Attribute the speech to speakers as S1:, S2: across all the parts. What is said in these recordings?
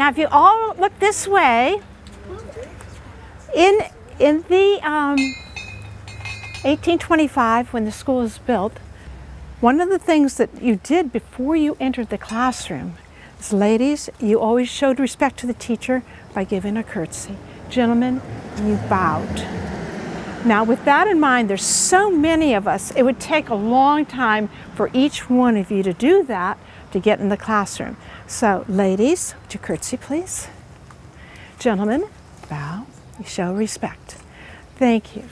S1: now if you all look this way, in, in the um, 1825, when the school was built, one of the things that you did before you entered the classroom is, ladies, you always showed respect to the teacher by giving a curtsy. Gentlemen, you bowed. Now, with that in mind, there's so many of us, it would take a long time for each one of you to do that to get in the classroom. So, ladies, would you curtsy, please? Gentlemen, bow. You show respect. Thank you.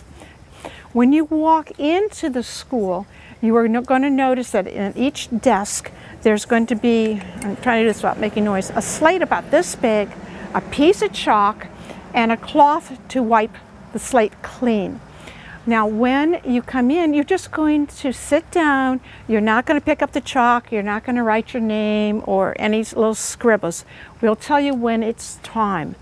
S1: When you walk into the school, you are going to notice that in each desk, there's going to be, I'm trying to do this without making noise, a slate about this big, a piece of chalk, and a cloth to wipe the slate clean. Now, when you come in, you're just going to sit down. You're not going to pick up the chalk. You're not going to write your name or any little scribbles. We'll tell you when it's time.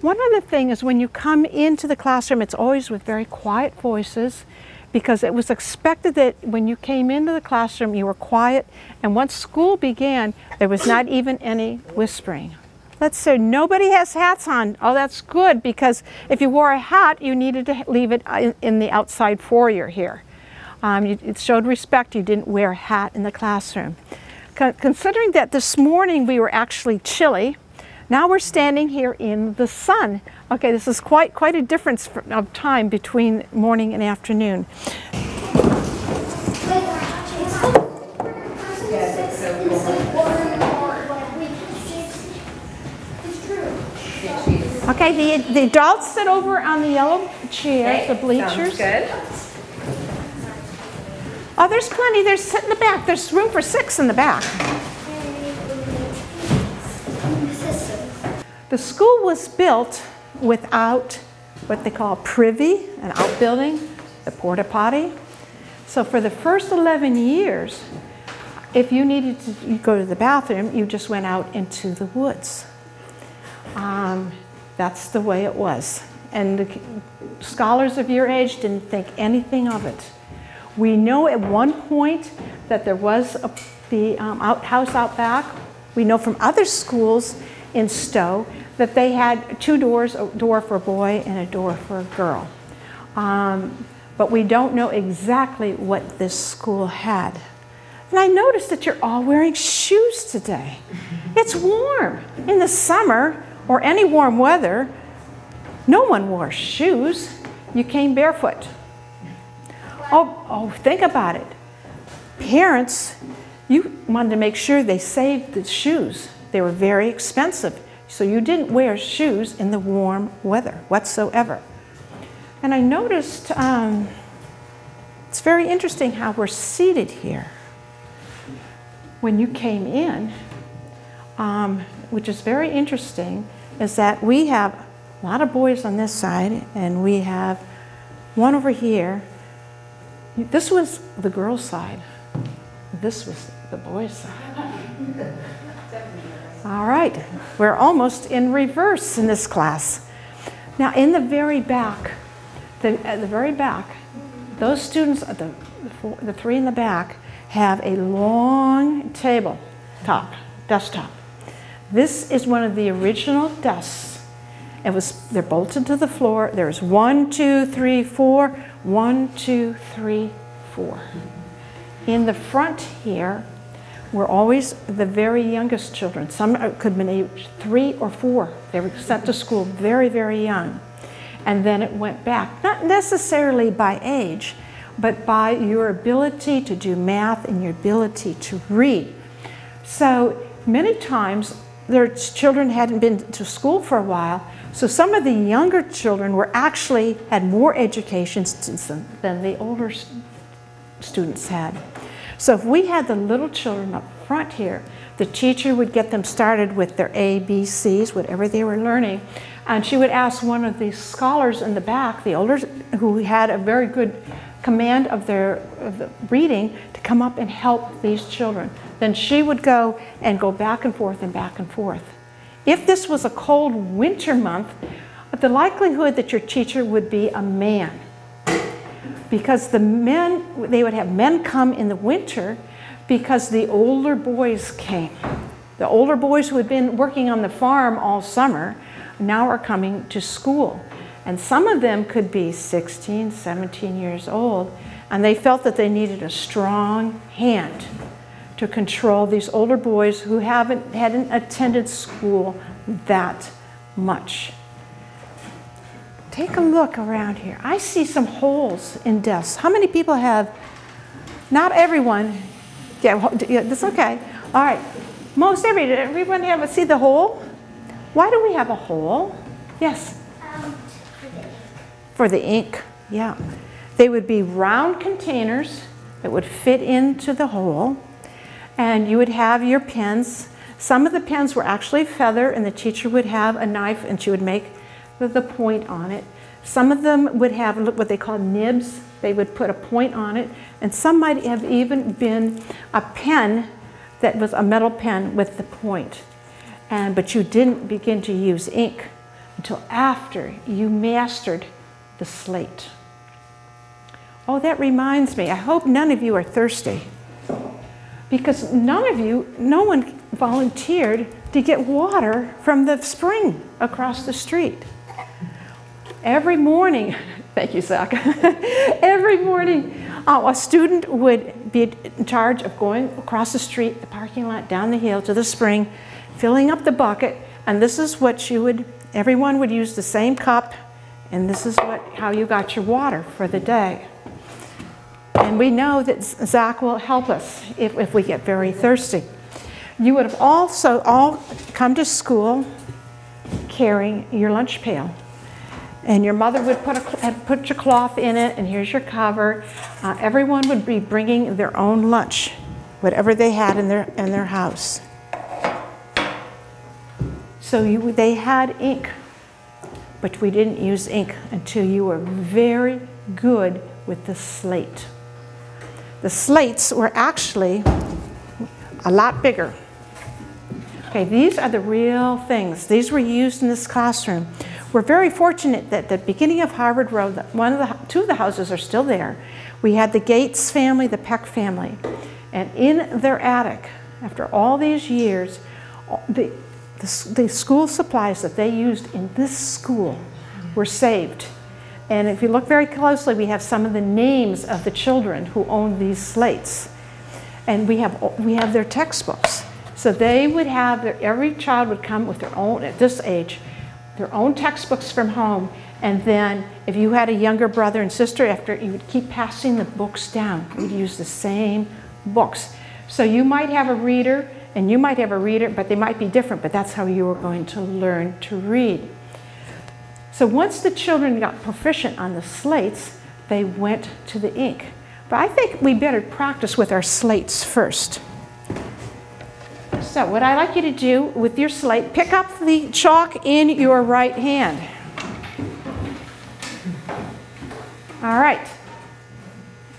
S1: One other thing is when you come into the classroom, it's always with very quiet voices because it was expected that when you came into the classroom, you were quiet. And once school began, there was not even any whispering. Let's say nobody has hats on. Oh, that's good because if you wore a hat, you needed to leave it in, in the outside foyer here. Um, you, it showed respect. You didn't wear a hat in the classroom. considering that this morning we were actually chilly, now we're standing here in the sun. Okay, this is quite, quite a difference of time between morning and afternoon. Okay, the, the adults sit over on the yellow chair, okay, the bleachers.
S2: good.
S1: Oh, there's plenty. There's sitting in the back. There's room for six in the back. The school was built without what they call privy, an outbuilding, the porta potty. So for the first 11 years, if you needed to go to the bathroom, you just went out into the woods. Um, that's the way it was. And scholars of your age didn't think anything of it. We know at one point that there was a, the um, outhouse out back. We know from other schools in Stow that they had two doors, a door for a boy and a door for a girl. Um, but we don't know exactly what this school had. And I noticed that you're all wearing shoes today. It's warm. In the summer or any warm weather, no one wore shoes. You came barefoot. Oh, oh, think about it. Parents, you wanted to make sure they saved the shoes. They were very expensive. So you didn't wear shoes in the warm weather whatsoever. And I noticed um, it's very interesting how we're seated here. When you came in, um, which is very interesting, is that we have a lot of boys on this side and we have one over here. This was the girls' side. This was the boys' side. All right, we're almost in reverse in this class. Now, in the very back, the, at the very back, those students, uh, the, the three in the back, have a long table top, desktop. This is one of the original desks. It was, they're bolted to the floor. There's one, two, three, four, one, two, three, four. In the front here, were always the very youngest children. Some uh, could have been age three or four. They were sent to school very, very young. And then it went back, not necessarily by age, but by your ability to do math and your ability to read. So many times their children hadn't been to school for a while, so some of the younger children were actually had more education than the older students had. So if we had the little children up front here, the teacher would get them started with their A, B, C's, whatever they were learning, and she would ask one of the scholars in the back, the older, who had a very good command of their of the reading, to come up and help these children. Then she would go and go back and forth and back and forth. If this was a cold winter month, the likelihood that your teacher would be a man because the men, they would have men come in the winter because the older boys came. The older boys who had been working on the farm all summer now are coming to school. And some of them could be 16, 17 years old, and they felt that they needed a strong hand to control these older boys who haven't hadn't attended school that much. Take a look around here. I see some holes in desks. How many people have? Not everyone. Yeah, that's okay. All right. Most every everyone have a see the hole? Why do we have a hole? Yes. Um, for the ink. Yeah. They would be round containers that would fit into the hole and you would have your pens. Some of the pens were actually feather, and the teacher would have a knife and she would make the point on it. Some of them would have what they call nibs. They would put a point on it, and some might have even been a pen that was a metal pen with the point. And, but you didn't begin to use ink until after you mastered the slate. Oh, that reminds me, I hope none of you are thirsty because none of you, no one volunteered to get water from the spring across the street. Every morning, thank you, Zach. Every morning, uh, a student would be in charge of going across the street, the parking lot, down the hill to the spring, filling up the bucket, and this is what you would, everyone would use the same cup, and this is what, how you got your water for the day. And we know that Zach will help us if, if we get very thirsty. You would have also all come to school carrying your lunch pail. And your mother would put, a, put your cloth in it, and here's your cover. Uh, everyone would be bringing their own lunch, whatever they had in their, in their house. So you, they had ink, but we didn't use ink until you were very good with the slate. The slates were actually a lot bigger. Okay, these are the real things. These were used in this classroom. We're very fortunate that the beginning of Harvard Road, one of the, two of the houses are still there. We had the Gates family, the Peck family. And in their attic, after all these years, the, the, the school supplies that they used in this school were saved and if you look very closely, we have some of the names of the children who owned these slates. And we have, we have their textbooks. So they would have, their, every child would come with their own, at this age, their own textbooks from home. And then if you had a younger brother and sister, after you would keep passing the books down. You'd use the same books. So you might have a reader and you might have a reader, but they might be different, but that's how you were going to learn to read. So once the children got proficient on the slates, they went to the ink. But I think we better practice with our slates first. So what I'd like you to do with your slate, pick up the chalk in your right hand. All right.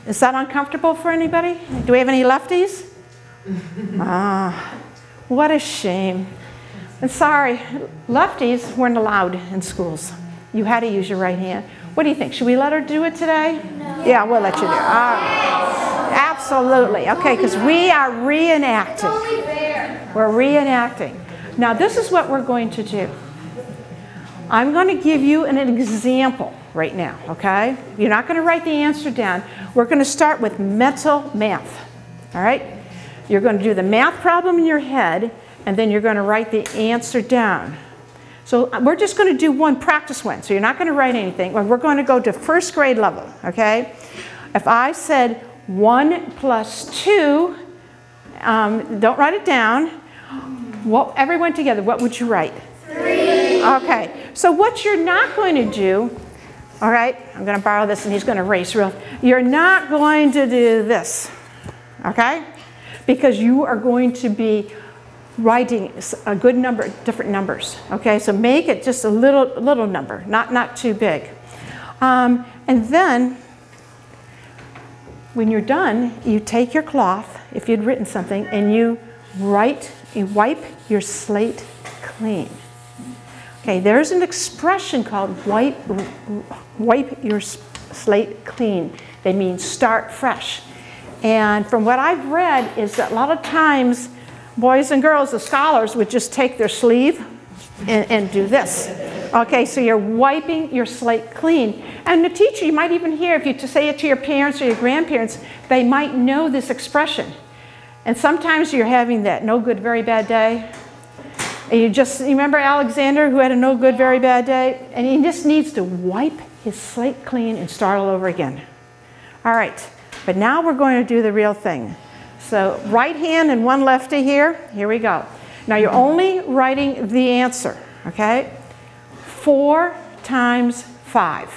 S1: Is that uncomfortable for anybody? Do we have any lefties? ah, what a shame. And sorry, lefties weren't allowed in schools. You had to use your right hand. What do you think? Should we let her do it today? No. Yeah, we'll let you do it. Absolutely. Okay, because we are reenacting. We're reenacting. Now, this is what we're going to do. I'm going to give you an example right now, okay? You're not going to write the answer down. We're going to start with mental math, all right? You're going to do the math problem in your head, and then you're going to write the answer down. So uh, we're just going to do one practice one. So you're not going to write anything. We're going to go to first grade level, okay? If I said 1 plus 2, um, don't write it down. What, everyone together, what would you write?
S2: 3.
S1: Okay. So what you're not going to do, all right, I'm going to borrow this and he's going to erase real. You're not going to do this, okay? Because you are going to be writing a good number, different numbers. Okay, so make it just a little, little number, not, not too big. Um, and then, when you're done, you take your cloth, if you'd written something, and you write, you wipe your slate clean. Okay, there's an expression called wipe, wipe your slate clean. They mean start fresh. And from what I've read is that a lot of times boys and girls, the scholars, would just take their sleeve and, and do this. Okay, so you're wiping your slate clean. And the teacher, you might even hear, if you to say it to your parents or your grandparents, they might know this expression. And sometimes you're having that no good, very bad day. And you just, you remember Alexander who had a no good, very bad day? And he just needs to wipe his slate clean and start all over again. All right, but now we're going to do the real thing. So right hand and one lefty here. Here we go. Now you're only writing the answer, okay? Four times five.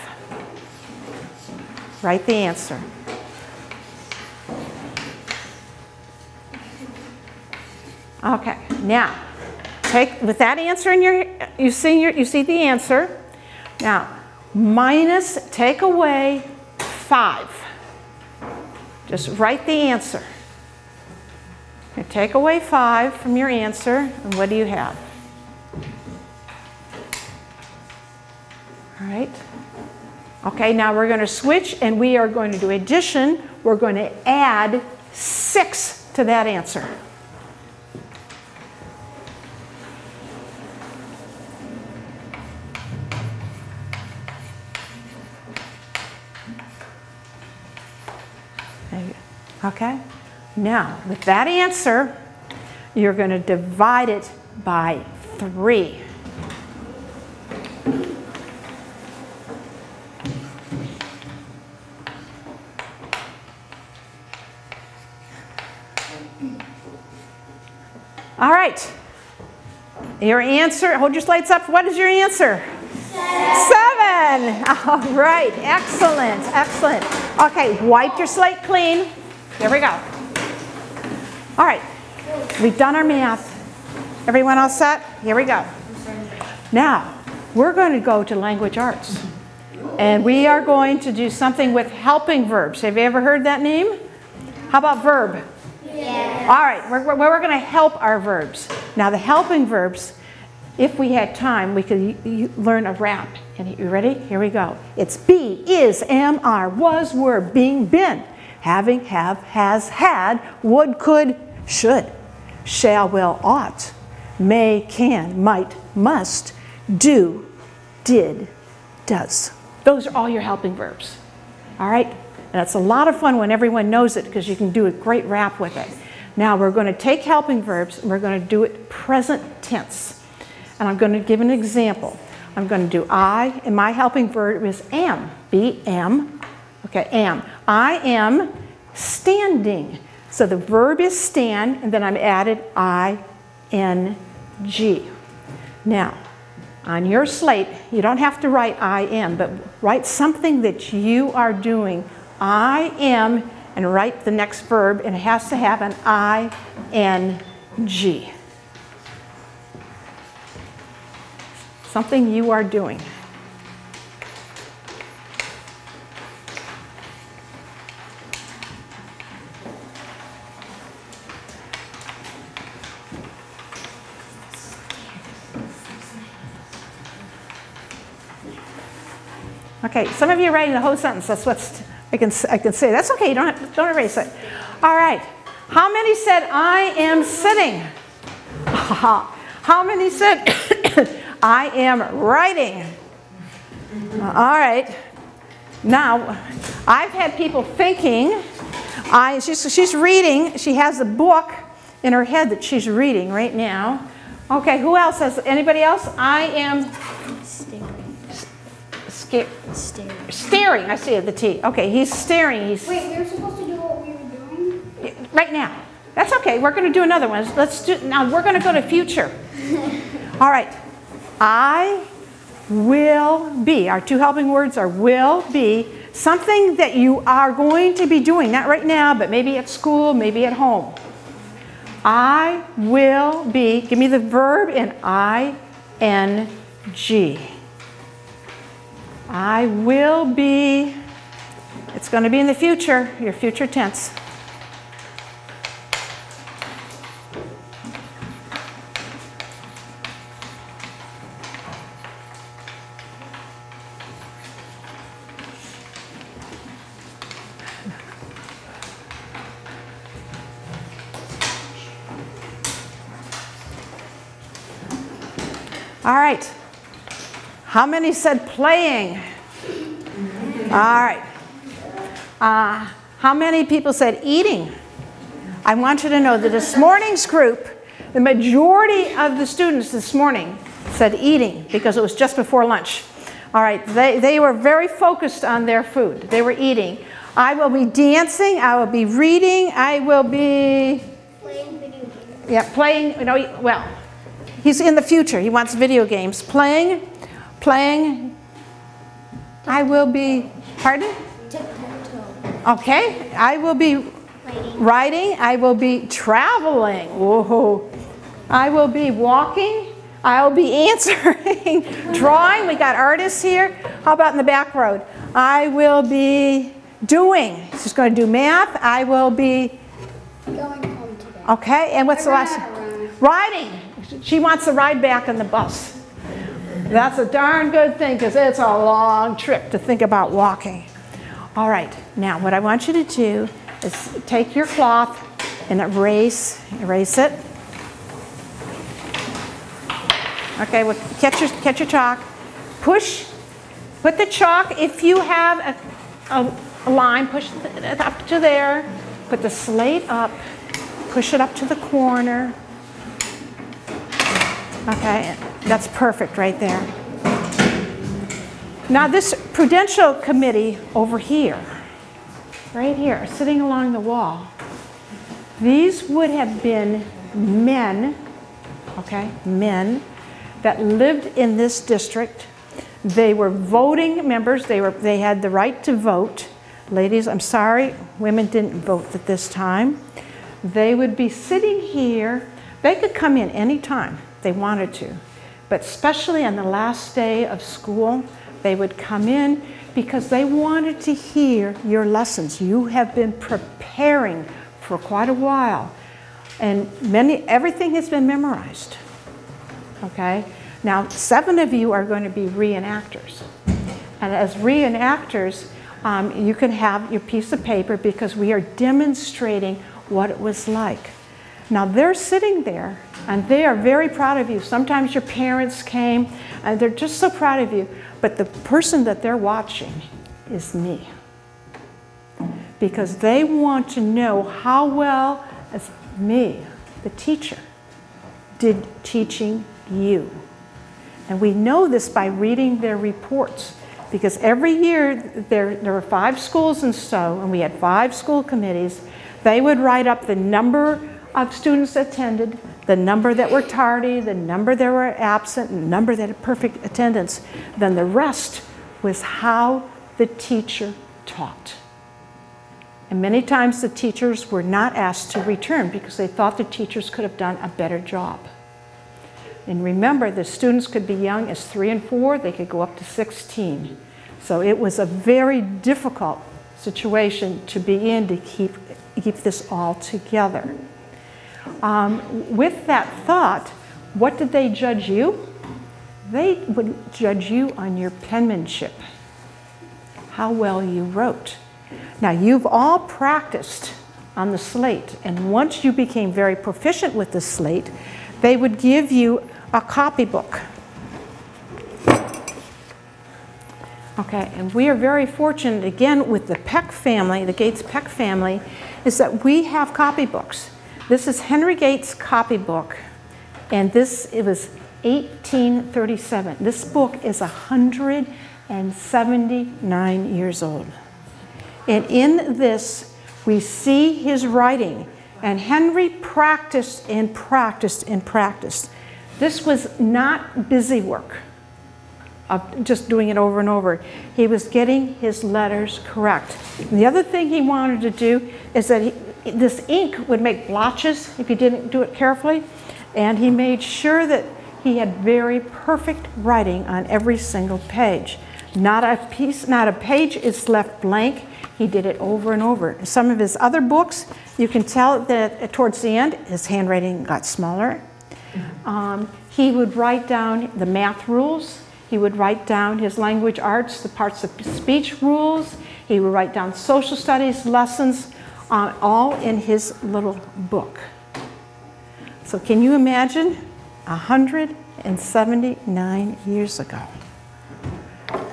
S1: Write the answer. Okay, now take with that answer in your you see your you see the answer. Now minus take away five. Just write the answer. Take away 5 from your answer, and what do you have? All right. Okay, now we're going to switch and we are going to do addition. We're going to add 6 to that answer. Okay? Now, with that answer, you're going to divide it by 3. All right. Your answer, hold your slates up. What is your answer? Seven. Seven. All right. Excellent. Excellent. Okay, wipe your slate clean. There we go. All right, we've done our math. Everyone all set? Here we go. Now, we're going to go to language arts. And we are going to do something with helping verbs. Have you ever heard that name? How about verb? Yeah. All right, we're, we're, we're going to help our verbs. Now, the helping verbs, if we had time, we could learn a rap. And you ready? Here we go. It's be, is, am, are, was, were, being, been, having, have, has, had, would, could, should, shall, will, ought, may, can, might, must, do, did, does. Those are all your helping verbs. All right? And it's a lot of fun when everyone knows it because you can do a great rap with it. Now we're going to take helping verbs and we're going to do it present tense. And I'm going to give an example. I'm going to do I, and my helping verb is am. Be am. Okay, am. I am standing. So the verb is stand, and then I'm added ing. Now, on your slate, you don't have to write I am, but write something that you are doing. I am, and write the next verb, and it has to have an ing. Something you are doing. Okay, some of you are writing the whole sentence. That's what I can, I can say. That's okay, you don't, have, don't erase it. All right. How many said, I am sitting? How many said, I am writing? All right. Now, I've had people thinking, I, she's, she's reading, she has a book in her head that she's reading right now. Okay, who else has, anybody else? I am staring. Staring, I see the T. Okay, he's staring. He's
S2: Wait, we were supposed to do what we were doing?
S1: Right now. That's okay. We're going to do another one. Let's do, now we're going to go to future. All right. I will be. Our two helping words are will be something that you are going to be doing, not right now, but maybe at school, maybe at home. I will be, give me the verb in I N G. I will be, it's going to be in the future, your future tense. All right. How many said playing? All right. Uh, how many people said eating? I want you to know that this morning's group, the majority of the students this morning said eating because it was just before lunch. All right, they, they were very focused on their food. They were eating. I will be dancing, I will be reading, I will be
S2: Playing video games.
S1: yeah, playing, you know, well, he's in the future. He wants video games. Playing, playing. I will be, pardon? Okay, I will be
S2: Writing.
S1: writing. I will be traveling. Whoa. I will be walking. I'll be answering. Drawing. We got artists here. How about in the back road? I will be doing. She's going to do math. I will be,
S2: Going home today.
S1: okay, and what's the last?
S2: Riding.
S1: Riding. She wants to ride back on the bus. That's a darn good thing because it's a long trip to think about walking. All right, now what I want you to do is take your cloth and erase, erase it. Okay, well, catch your, catch your chalk. Push, put the chalk, if you have a, a, a line, push it up to there. Put the slate up, push it up to the corner. Okay, that's perfect right there. Now this prudential committee over here, right here, sitting along the wall, these would have been men, okay, men that lived in this district. They were voting members, they, were, they had the right to vote. Ladies, I'm sorry, women didn't vote at this time. They would be sitting here, they could come in any time they wanted to, but especially on the last day of school, they would come in because they wanted to hear your lessons. You have been preparing for quite a while, and many, everything has been memorized. Okay? Now, seven of you are going to be reenactors. And as reenactors, um, you can have your piece of paper because we are demonstrating what it was like. Now, they're sitting there and they are very proud of you. Sometimes your parents came and they're just so proud of you. But the person that they're watching is me. Because they want to know how well, as me, the teacher, did teaching you. And we know this by reading their reports. Because every year there, there were five schools and so, and we had five school committees. They would write up the number of students attended, the number that were tardy, the number that were absent, the number that had perfect attendance. Then the rest was how the teacher taught. And many times the teachers were not asked to return because they thought the teachers could have done a better job. And remember, the students could be young as three and four, they could go up to 16. So it was a very difficult situation to be in to keep, keep this all together. Um, with that thought, what did they judge you? They would judge you on your penmanship, how well you wrote. Now, you've all practiced on the slate, and once you became very proficient with the slate, they would give you a copybook. Okay, and we are very fortunate again with the Peck family, the Gates Peck family, is that we have copybooks. This is Henry Gates' copybook, and this it was 1837. This book is 179 years old. And in this, we see his writing. And Henry practiced and practiced and practiced. This was not busy work of just doing it over and over. He was getting his letters correct. And the other thing he wanted to do is that he, this ink would make blotches if you didn't do it carefully. And he made sure that he had very perfect writing on every single page. Not a piece, not a page is left blank. He did it over and over. Some of his other books, you can tell that towards the end, his handwriting got smaller. Um, he would write down the math rules. He would write down his language arts, the parts of speech rules. He would write down social studies lessons, uh, all in his little book. So can you imagine 179 years ago.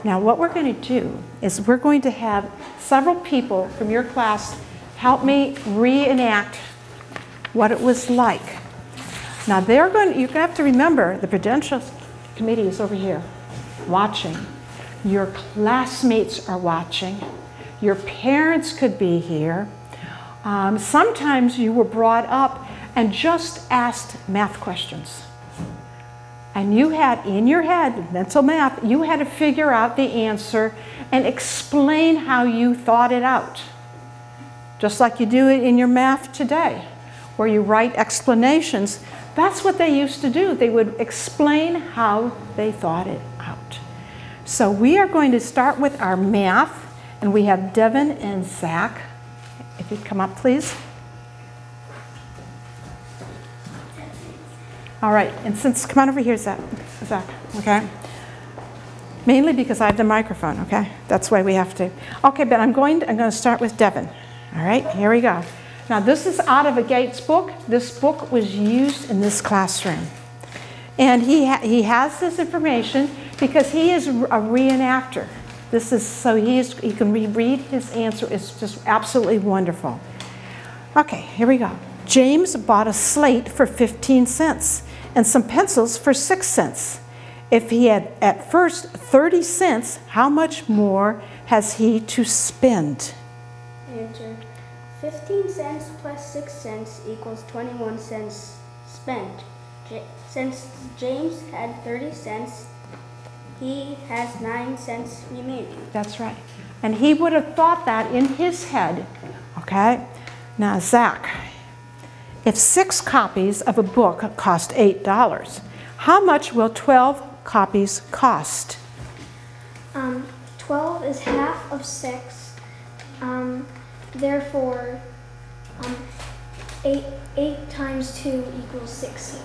S1: Now, what we're going to do is we're going to have several people from your class help me reenact what it was like. Now, they're going. to, to have to remember the Prudential Committee is over here, watching. Your classmates are watching. Your parents could be here. Um, sometimes you were brought up and just asked math questions. And you had in your head, mental math, you had to figure out the answer and explain how you thought it out. Just like you do it in your math today, where you write explanations. That's what they used to do. They would explain how they thought it out. So we are going to start with our math, and we have Devin and Zach. If you'd come up, please. All right, and since, come on over here, Zach, Zach, okay? Mainly because I have the microphone, okay? That's why we have to. Okay, but I'm going to, I'm going to start with Devin. All right, here we go. Now, this is out of a Gates book. This book was used in this classroom. And he, ha he has this information because he is a reenactor. This is so he, he can reread his answer. It's just absolutely wonderful. Okay, here we go. James bought a slate for 15 cents and some pencils for 6 cents. If he had at first 30 cents, how much more has he to spend?
S2: Answer. 15 cents plus 6 cents equals 21 cents spent. J since James had 30 cents, he has 9 cents remaining.
S1: That's right. And he would have thought that in his head. Okay? Now, Zach, if six copies of a book cost $8, how much will 12 copies cost?
S2: Um, 12 is half of 6. Um, therefore, um, 8, 8 times 2 equals 16.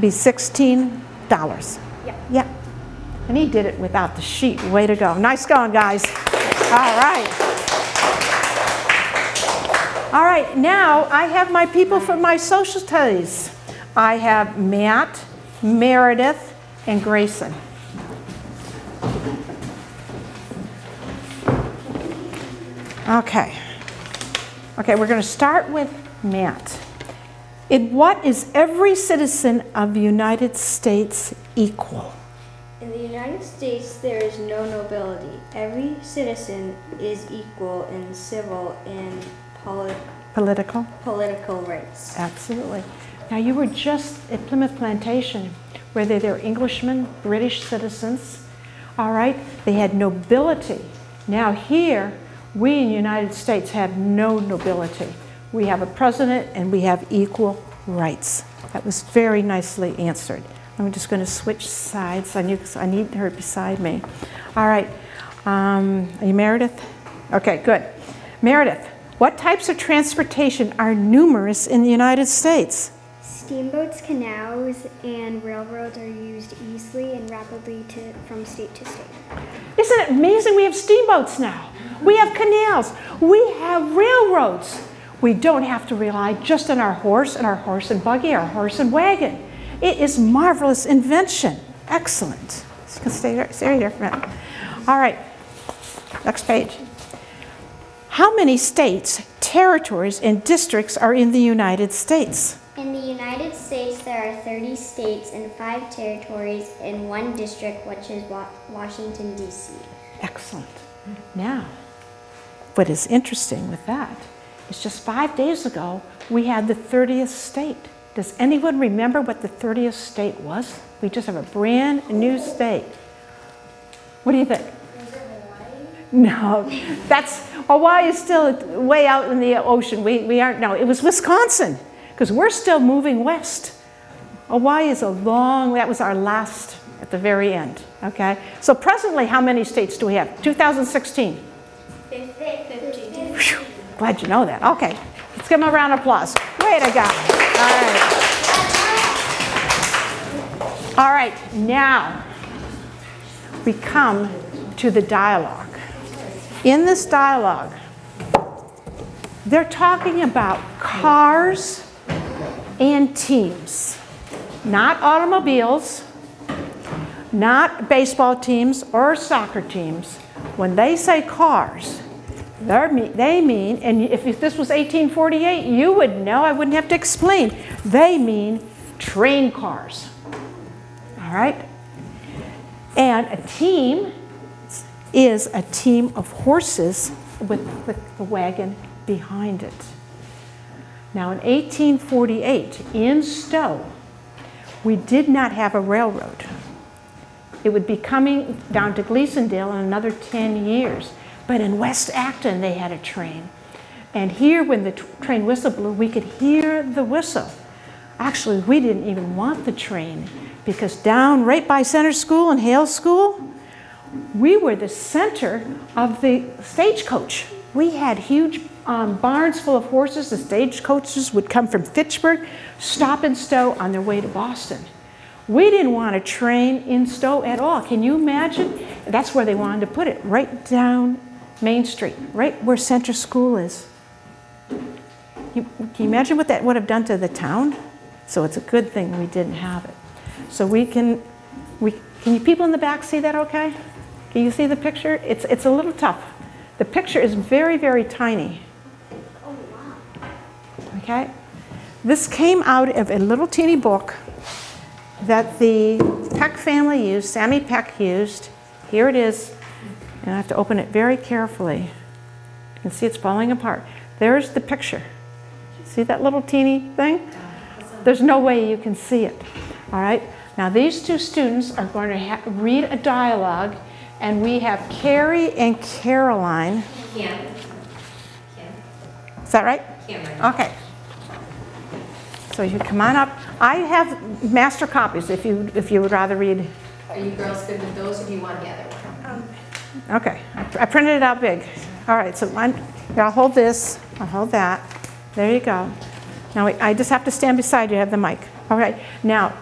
S1: Be $16.
S2: Yeah.
S1: Yeah. And he did it without the sheet. Way to go. Nice going, guys. All right. All right, now I have my people from my social studies. I have Matt, Meredith, and Grayson. Okay. Okay, we're going to start with Matt. In what is every citizen of the United States equal?
S3: In the United States, there is no nobility. Every citizen is equal in civil and poli-
S1: Political?
S3: political rights.
S1: Absolutely. Now, you were just at Plymouth Plantation, whether they're Englishmen, British citizens, all right? They had nobility. Now, here, we in the United States have no nobility. We have a president and we have equal rights. That was very nicely answered. I'm just going to switch sides. I, knew, I need her beside me. All right. Um, are you Meredith? Okay, good. Meredith, what types of transportation are numerous in the United States?
S4: Steamboats, canals, and railroads are used easily and rapidly to, from state to state.
S1: Isn't it amazing? We have steamboats now. We have canals. We have railroads. We don't have to rely just on our horse and our horse and buggy, our horse and wagon. It is marvelous invention. Excellent. You can stay there, stay right there for a minute. All right, next page. How many states, territories, and districts are in the United States?
S4: In the United States, there are 30 states and 5 territories and 1 district, which is Washington, D.C.
S1: Excellent. Now, what is interesting with that is just five days ago, we had the 30th state. Does anyone remember what the 30th state was? We just have a brand new state. What do you think? No, that's Hawaii is still way out in the ocean. We, we aren't, no, it was Wisconsin because we're still moving west. Oh, Hawaii is a long, that was our last at the very end, okay? So presently, how many states do we have? 2016. Phew, glad you know that. Okay, let's give them a round of applause. Way to go. All right. All right, now we come to the dialogue. In this dialogue, they're talking about cars and teams, not automobiles, not baseball teams or soccer teams. When they say cars, they mean, and if this was 1848, you would know, I wouldn't have to explain. They mean train cars. All right? And a team is a team of horses with, with the wagon behind it. Now, in 1848, in Stow, we did not have a railroad. It would be coming down to Gleasondale in another 10 years. But in West Acton, they had a train. And here, when the tr- train whistle blew, we could hear the whistle. Actually, we didn't even want the train because down right by Center School and Hale School, we were the center of the stagecoach. We had huge um, barns full of horses. The stagecoaches would come from Fitchburg, stop in Stow on their way to Boston. We didn't want a train in Stow at all. Can you imagine? That's where they wanted to put it, right down Main Street, right where Center School is. You, can you imagine what that would have done to the town? So it's a good thing we didn't have it. So we can, we, can you people in the back see that okay? Can you see the picture? It's, it's a little tough. The picture is very, very tiny. Okay? This came out of a little teeny book that the Peck family used, Sammy Peck used. Here it is. And I have to open it very carefully. You can see it's falling apart. There's the picture. See that little teeny thing? There's no way you can see it. All right? Now, these two students are going to ha- read a dialogue, and we have Carrie and Caroline.
S5: Kim. Kim.
S1: Is that right?
S5: Cameron.
S1: Okay. So you come on up. I have master copies if you, if you would rather read.
S5: Are you girls good with those, or do you want the other one?
S1: Okay, I I printed it out big. All right, so I'm, here, I'll hold this, I'll hold that. There you go. Now, I just have to stand beside you, have the mic. All right, now,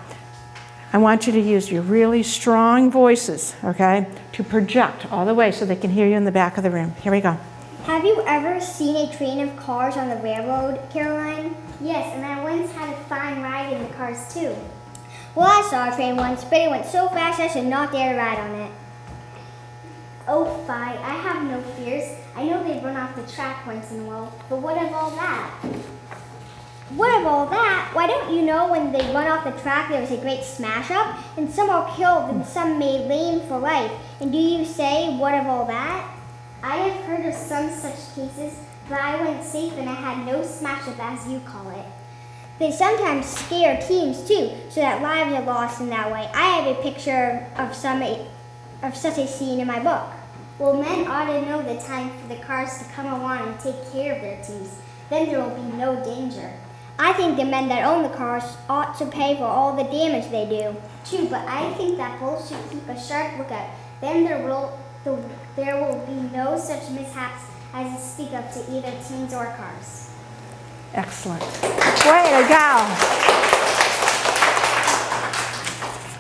S1: I want you to use your really strong voices, okay, to project all the way so they can hear you in the back of the room. Here we go.
S4: Have you ever seen a train of cars on the railroad, Caroline?
S2: Yes, and I once had a fine ride in the cars too.
S4: Well, I saw a train once, but it went so fast I should not dare ride on it.
S2: Oh, fie, I have no fears. I know they run off the track once in a while, but what of all that?
S4: What of all that? Why don't you know when they run off the track there was a great smash up and some are killed and some made lame for life? And do you say, what of all that?
S2: I have heard of some such cases, but I went safe and I had no smash up as you call it.
S4: They sometimes scare teams too, so that lives are lost in that way. I have a picture of some of such a scene in my book.
S2: Well, men ought to know the time for the cars to come along and take care of their teams. Then there will be no danger.
S4: I think the men that own the cars ought to pay for all the damage they do.
S2: True, but I think that both should keep a sharp lookout. Then there will the, there will be no such mishaps as to speak of to either teams or cars.
S1: Excellent. Way to go.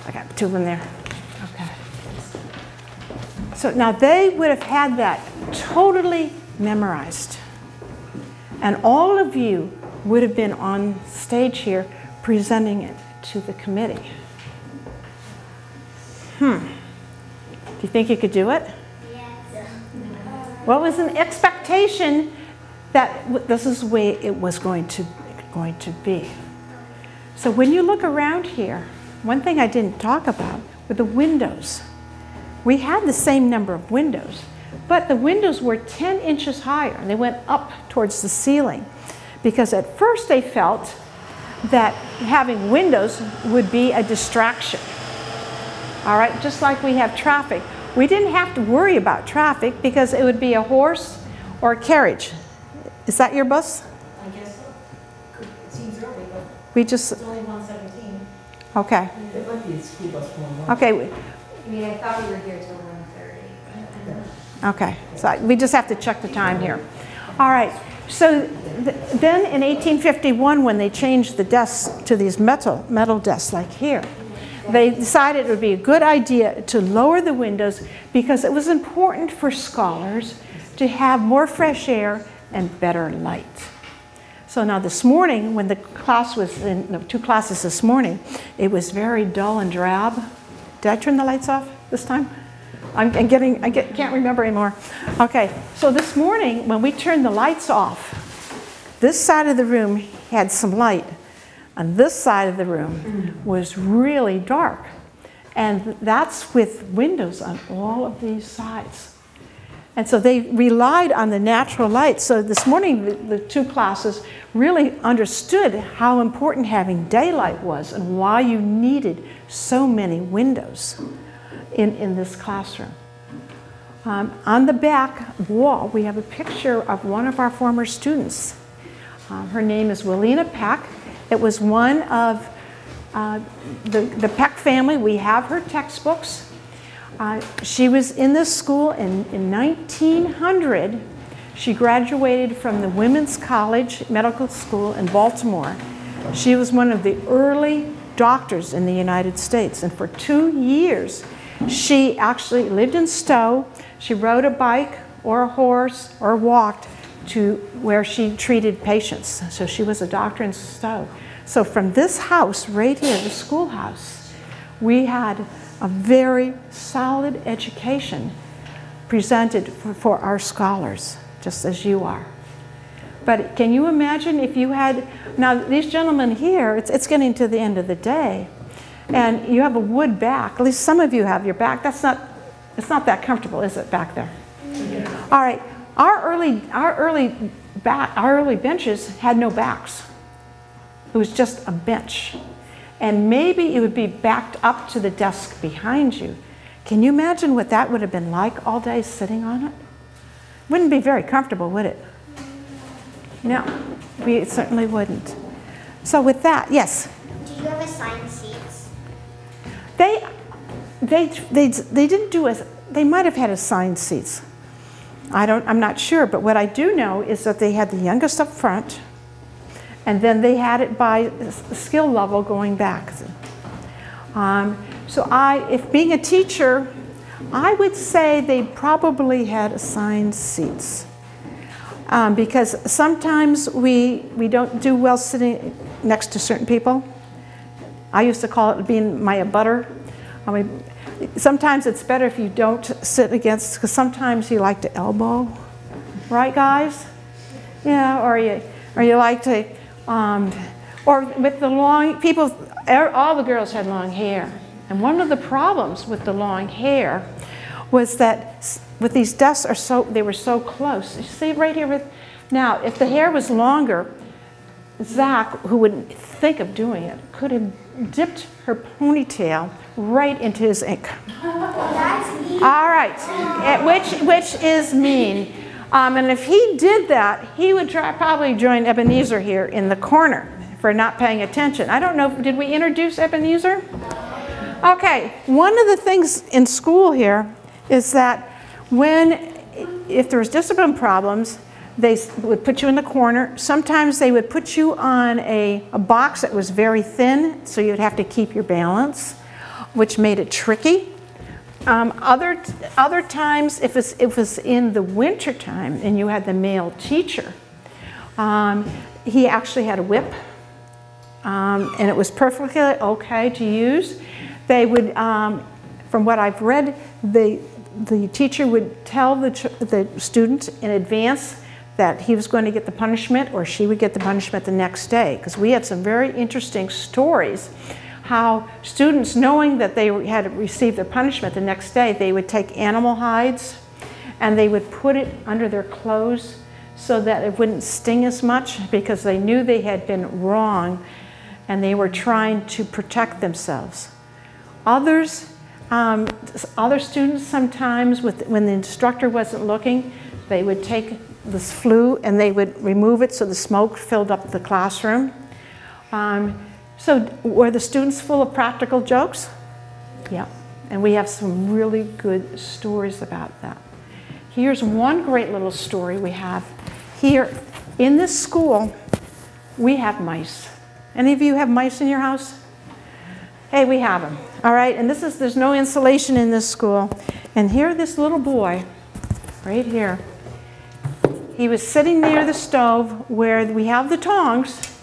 S1: I got two of them there. So now they would have had that totally memorized. And all of you would have been on stage here presenting it to the committee. Hmm. Do you think you could do it?
S2: Yes.
S1: What was an expectation that this is the way it was going to, going to be? So when you look around here, one thing I didn't talk about were the windows. We had the same number of windows, but the windows were 10 inches higher and they went up towards the ceiling because at first they felt that having windows would be a distraction. All right, just like we have traffic. We didn't have to worry about traffic because it would be a horse or a carriage. Is that your bus?
S5: I guess so. It seems early, but
S1: We just,
S5: it's only one seventeen.
S1: okay,
S6: It might be a school bus
S1: okay,
S5: I mean, I thought we were here till one thirty.
S1: okay. So we just have to check the time here. All right, so th- then in 1851, when they changed the desks to these metal, metal desks like here, they decided it would be a good idea to lower the windows because it was important for scholars to have more fresh air and better light. So now this morning, when the class was in, no, two classes this morning, it was very dull and drab Did I turn the lights off this time? I'm I'm getting, I get, can't remember anymore. Okay, so this morning, when we turned the lights off, this side of the room had some light, and this side of the room was really dark. And that's with windows on all of these sides. And so they relied on the natural light. So this morning, the, two classes really understood how important having daylight was and why you needed so many windows in, in this classroom. Um, on the back wall, we have a picture of one of our former students. Um, her name is Willina Peck. It was one of uh, the, the Peck family. We have her textbooks. Uh, she was in this school in, in 1900. She graduated from the Women's College Medical School in Baltimore. She was one of the early doctors in the United States, and for two years, she actually lived in Stow. She rode a bike or a horse or walked to where she treated patients. So she was a doctor in Stow. So from this house right here, the schoolhouse, we had a very solid education presented for, for our scholars, just as you are. But can you imagine if you had, now these gentlemen here, it's, it's getting to the end of the day, and you have a wood back, at least some of you have your back, that's not, it's not that comfortable, is it, back there? All right, our early, our early, back, our early benches had no backs. It was just a bench. And maybe it would be backed up to the desk behind you. Can you imagine what that would have been like all day sitting on it? Wouldn't be very comfortable, would it? No, we certainly wouldn't. So with that, yes?
S4: Do you have assigned seats?
S1: They, they, they, they didn't do as, they might have had assigned seats. I don't, I'm not sure, but what I do know is that they had the youngest up front, and then they had it by skill level going back. Um, so I, if being a teacher, I would say they probably had assigned seats. Um, because sometimes we, we don't do well sitting next to certain people. I used to call it being my abutter. I mean, sometimes it's better if you don't sit against, because sometimes you like to elbow, right, guys? Yeah, or you, or you like to, um, or with the long, people, er, all the girls had long hair. And one of the problems with the long hair was that with these desks are so, they were so close. You see right here with, now if the hair was longer, Zach, who wouldn't think of doing it, could have dipped her ponytail right into his ink. All right, which, which is mean. Um, and if he did that, he would try, probably join Ebenezer here in the corner for not paying attention. I don't know, did we introduce Ebenezer? Okay, one of the things in school here is that when, if there was discipline problems, they would put you in the corner. Sometimes they would put you on a, a box that was very thin, so you'd have to keep your balance, which made it tricky. Um, other, other times, if it's, if it was in the winter time and you had the male teacher, um, he actually had a whip, um, and it was perfectly okay to use. They would, um, from what I've read, the, the teacher would tell the, the student in advance that he was going to get the punishment or she would get the punishment the next day. Because we had some very interesting stories how students, knowing that they had received their punishment the next day, they would take animal hides and they would put it under their clothes so that it wouldn't sting as much because they knew they had been wrong and they were trying to protect themselves. Others, um, other students sometimes, with, when the instructor wasn't looking, they would take this flue and they would remove it so the smoke filled up the classroom. Um, so were the students full of practical jokes? Yeah, and we have some really good stories about that. Here's one great little story we have. Here in this school, we have mice. Any of you have mice in your house? Hey, we have them. All right, and this is, there's no insulation in this school. And here, this little boy, right here, he was sitting near the stove where we have the tongs.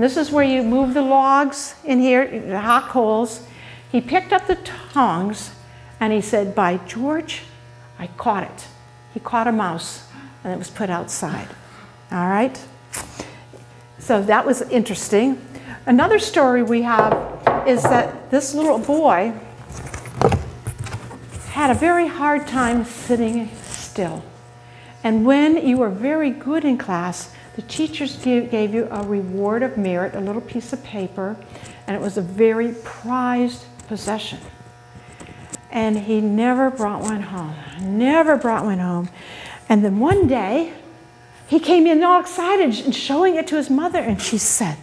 S1: And this is where you move the logs in here, the hot coals. He picked up the tongs and he said, By George, I caught it. He caught a mouse and it was put outside. All right? So that was interesting. Another story we have is that this little boy had a very hard time sitting still. And when you were very good in class, the teachers gave you a reward of merit, a little piece of paper, and it was a very prized possession. And he never brought one home, never brought one home. And then one day, he came in all excited and showing it to his mother, and she said,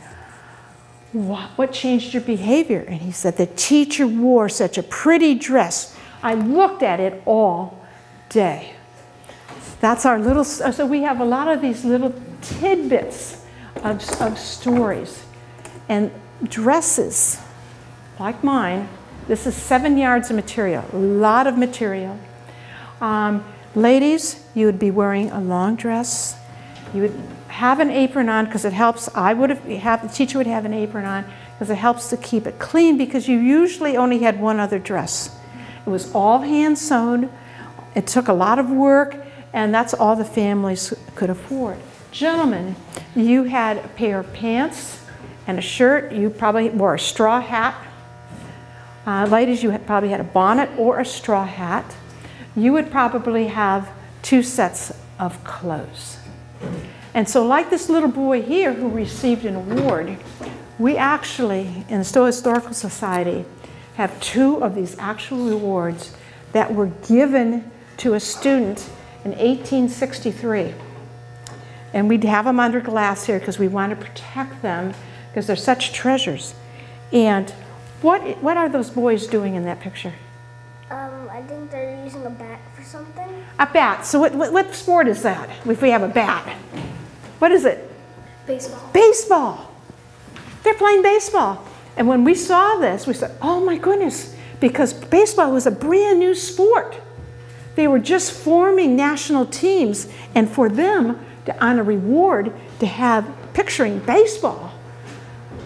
S1: what, what changed your behavior? And he said, The teacher wore such a pretty dress. I looked at it all day. That's our little, so we have a lot of these little tidbits of, of stories. And dresses, like mine, this is seven yards of material, a lot of material. Um, ladies, you would be wearing a long dress. You would have an apron on because it helps. I would have, have, the teacher would have an apron on because it helps to keep it clean because you usually only had one other dress. It was all hand sewn. It took a lot of work and that's all the families could afford. Gentlemen, you had a pair of pants and a shirt. You probably wore a straw hat. Uh, ladies, you had, probably had a bonnet or a straw hat. You would probably have two sets of clothes. And so like this little boy here who received an award, we actually, in the Stow Historical Society, have two of these actual rewards that were given to a student in 1863. And we'd have them under glass here because we want to protect them because they're such treasures. And what, what are those boys doing in that picture?
S2: Um, I think they're using a bat for something.
S1: A bat. So what, what, what sport is that if we have a bat? What is it?
S2: Baseball.
S1: Baseball. They're playing baseball. And when we saw this, we said, oh my goodness, because baseball was a brand new sport. They were just forming national teams, and for them, to, on a reward, to have picturing baseball,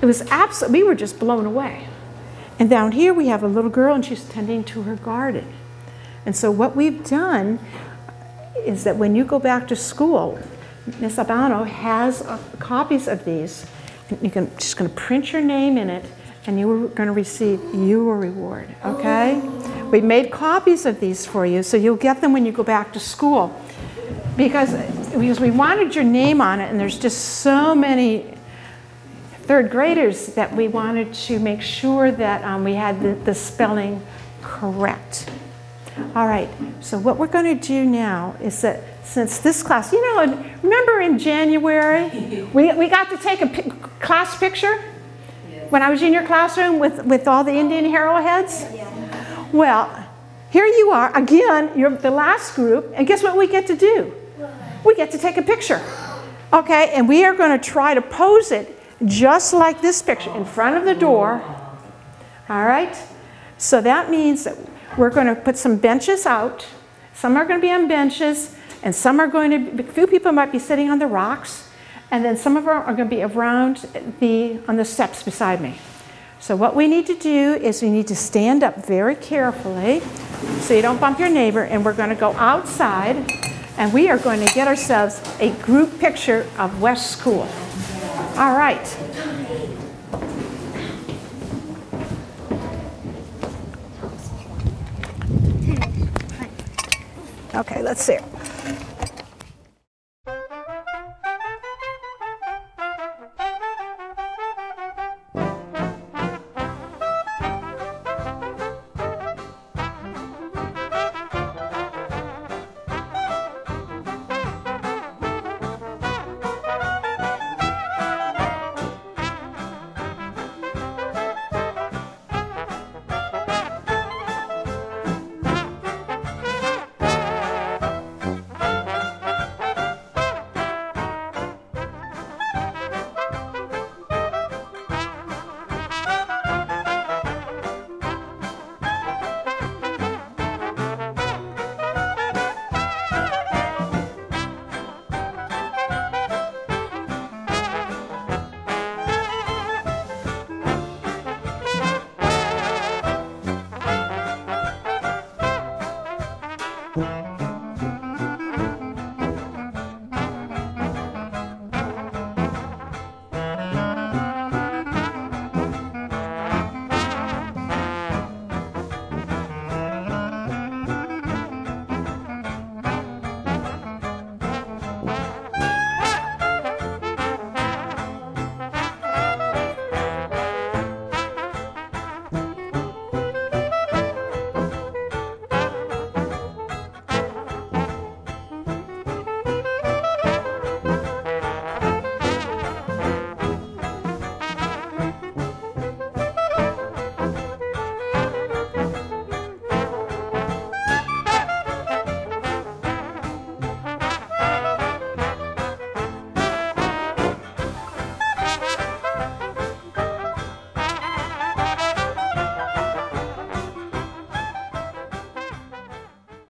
S1: it was absolutely, we were just blown away. And down here, we have a little girl, and she's tending to her garden. And so, what we've done is that when you go back to school, Miss Albano has uh, copies of these. You can just going to print your name in it, and you are going to receive your reward. Okay? We made copies of these for you, so you'll get them when you go back to school. Because, because we wanted your name on it, and there's just so many third graders that we wanted to make sure that um, we had the, the spelling correct. All right, so what we're going to do now is that since this class, you know, remember in January, we, we got to take a class picture when I was in your classroom with, with all the Indian arrowheads? Well, here you are, again, you're the last group, and guess what we get to do? We get to take a picture. Okay, and we are going to try to pose it just like this picture in front of the door. All right? So that means that we're going to put some benches out. Some are going to be on benches, and some are going to, be, a few people might be sitting on the rocks, and then some of them are going to be around the, on the steps beside me. So what we need to do is we need to stand up very carefully so you don't bump your neighbor, and we're going to go outside, and we are going to get ourselves a group picture of West School. All right. Okay, let's see.